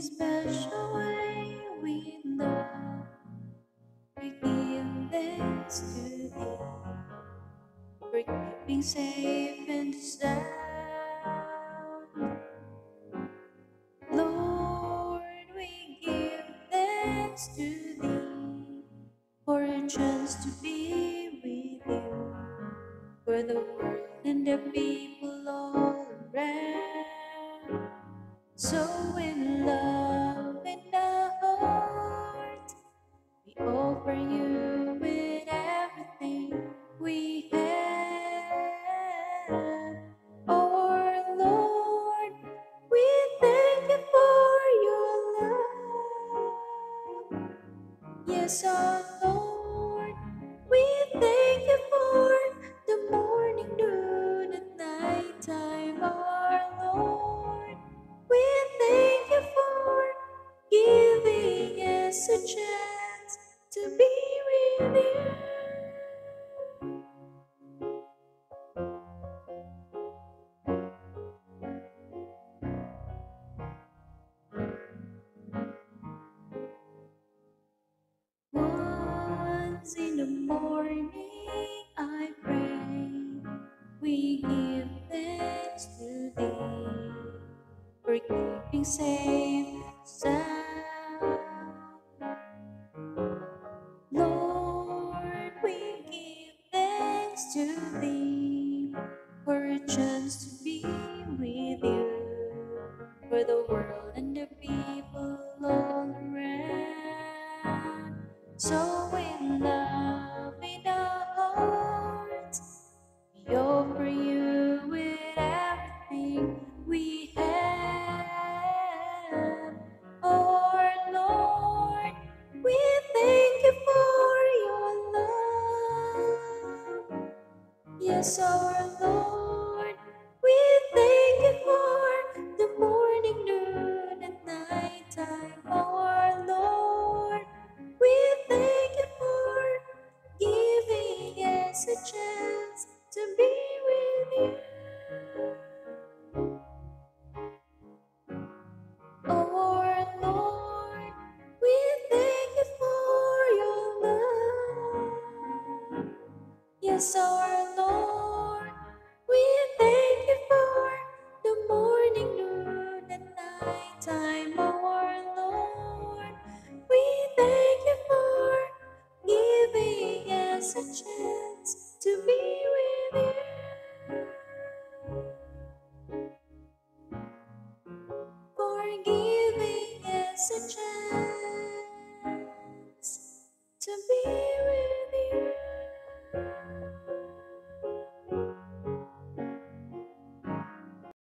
special way we love. We give thanks to Thee for keeping safe and sound. Lord, we give thanks to Thee for a chance to be with You, for the world and the people we have. Our Lord, we thank you for your love. Yes, our Lord, we thank you for the morning, noon, and night time. Our Lord, we thank you for giving us a chance to be with you. In the morning, I pray we give thanks to Thee for keeping safe and sound. Lord, we give thanks to Thee for a chance to be with You, for the world and the people all around. So Yes, our Lord, we thank you for the morning, noon, and night time. Our Lord, we thank you for giving us a chance to be with you. Our to be